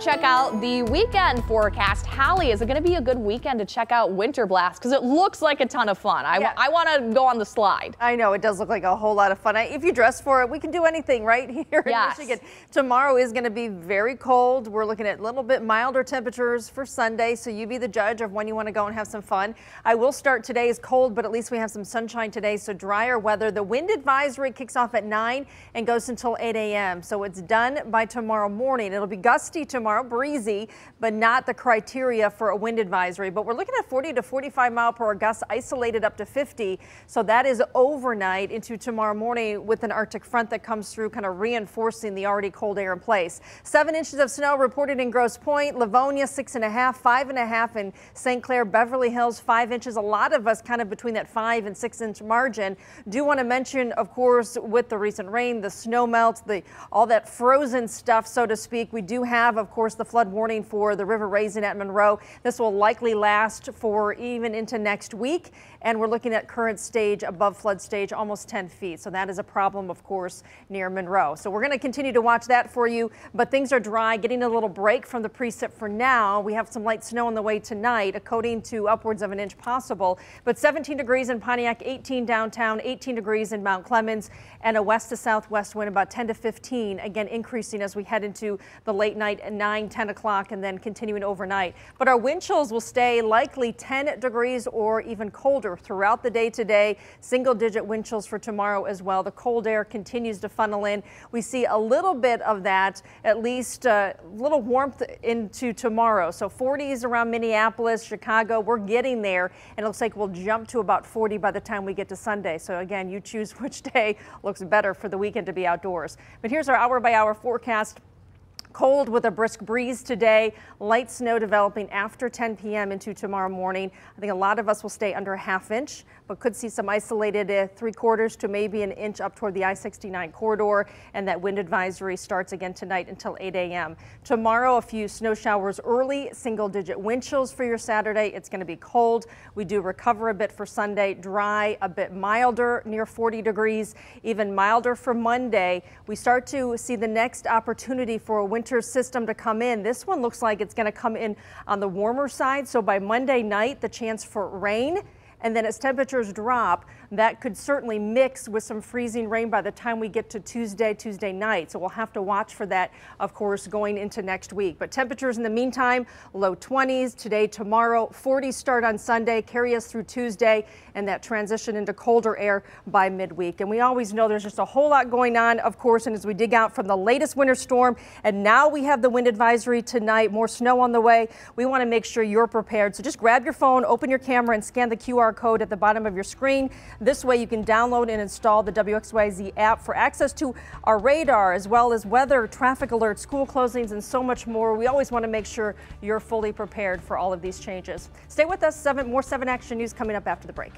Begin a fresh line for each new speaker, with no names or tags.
to check out the weekend forecast. Hallie, is it going to be a good weekend to check out Winter Blast? Because it looks like a ton of fun. I,
Yeah.
I want to go on the slide.
I know it does look like a whole lot of fun. I- If you dress for it, we can do anything right here
Yes.
in Michigan. Tomorrow is going to be very cold. We're looking at a little bit milder temperatures for Sunday, so you be the judge of when you want to go and have some fun. I will start today is cold, but at least we have some sunshine today, so drier weather. The wind advisory kicks off at 9 and goes until 8 a.m. So it's done by tomorrow morning. It'll be gusty tomorrow, breezy, but not the criteria for a wind advisory. But we're looking at 40 to 45 mile per hour gusts isolated up to 50. So that is overnight into tomorrow morning with an Arctic front that comes through, kind of reinforcing the already cold air in place. Seven inches of snow reported in Grosse Pointe, Livonia, six and a half, five and a half in St. Clair, Beverly Hills, five inches. A lot of us kind of between that five and six inch margin. Do want to mention, of course, with the recent rain, the snow melt, the all that frozen stuff, so to speak. We do have, of course, the flood warning for the River Raisin at Monroe. This will likely last for even into next week. And we're looking at current stage above flood stage, almost 10 feet. So that is a problem, of course, near Monroe. So we're going to continue to watch that for you. But things are dry, getting a little break from the precip for now. We have some light snow on the way tonight, a coating to upwards of an inch possible. But 17 degrees in Pontiac, 18 downtown, 18 degrees in Mount Clemens, and a west to southwest wind about 10 to 15. Again, increasing as we head into the late night at 9, 10 o'clock, and then continuing overnight. But our wind chills will stay likely 10 degrees or even colder throughout the day today. Single digit wind chills for tomorrow as well. The cold air continues to funnel in. We see a little bit of that, at least a little warmth into tomorrow. So 40s around Minneapolis, Chicago, we're getting there. And it looks like we'll jump to about 40 by the time we get to Sunday. So again, you choose which day looks better for the weekend to be outdoors. But here's our hour by hour forecast. Cold with a brisk breeze today, light snow developing after 10 p.m. into tomorrow morning. I think a lot of us will stay under a half inch, but could see some isolated uh, three quarters to maybe an inch up toward the I-69 corridor. And that wind advisory starts again tonight until 8 a.m. Tomorrow, a few snow showers early, single digit wind chills for your Saturday. It's going to be cold. We do recover a bit for Sunday, dry, a bit milder, near 40 degrees, even milder for Monday. We start to see the next opportunity for a winter system to come in. This one looks like it's going to come in on the warmer side. So by Monday night, the chance for rain. And then as temperatures drop, that could certainly mix with some freezing rain by the time we get to Tuesday, Tuesday night. So we'll have to watch for that, of course, going into next week. But temperatures in the meantime, low 20s today, tomorrow, 40s start on Sunday, carry us through Tuesday, and that transition into colder air by midweek. And we always know there's just a whole lot going on, of course, and as we dig out from the latest winter storm, and now we have the wind advisory tonight, more snow on the way. We want to make sure you're prepared. So just grab your phone, open your camera, and scan the QR code at the bottom of your screen. This way you can download and install the WXYZ app for access to our radar as well as weather, traffic alerts, school closings, and so much more. We always want to make sure you're fully prepared for all of these changes. Stay with us. Seven more 7 Action News coming up after the break.